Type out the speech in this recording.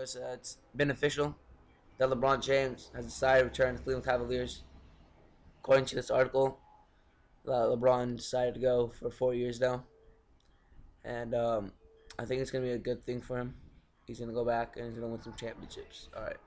because uh, it's beneficial that LeBron James has decided to return to the Cleveland Cavaliers. According to this article, uh, LeBron decided to go for four years now, and um, I think it's gonna be a good thing for him. He's gonna go back and he's gonna win some championships. All right.